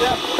Yeah.